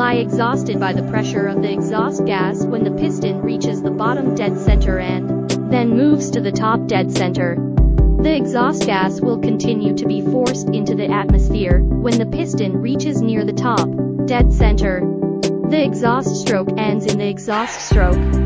lie exhausted by the pressure of the exhaust gas when the piston reaches the bottom dead center and then moves to the top dead center. The exhaust gas will continue to be forced into the atmosphere when the piston reaches near the top dead center. The exhaust stroke ends in the exhaust stroke.